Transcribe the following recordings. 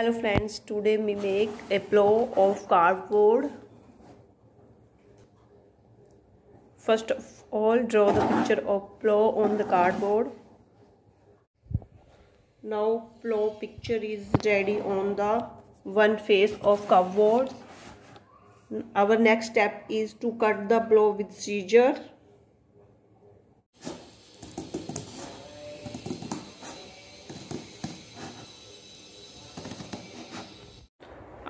hello friends today we make a plow of cardboard. First of all draw the picture of plow on the cardboard. Now plow picture is ready on the one face of cardboard our next step is to cut the plow with scissor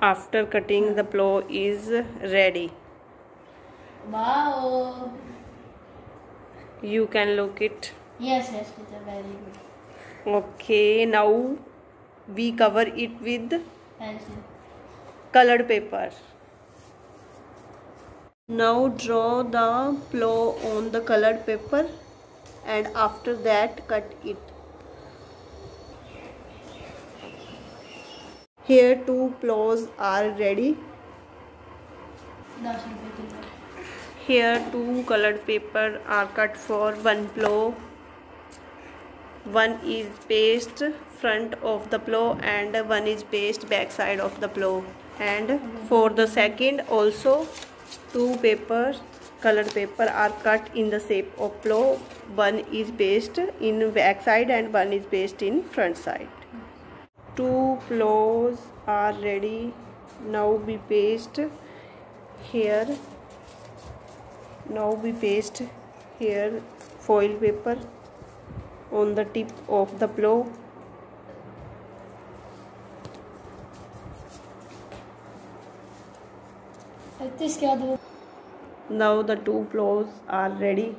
after cutting the plow is ready. Wow. You can look it. Yes yes it's very good. Okay now we cover it with pencil colored paper. Now draw the plow on the colored paper and after that cut it here two plows are ready. here two colored paper are cut for one plow. One is paste front of the plow and one is paste back side of the plow. And for the second also two papers colored paper are cut in the shape of plow. One is based in back side and one is based in front side two flows are ready. Now we paste here. Now we paste here foil paper on the tip of the flow now the two flows are ready.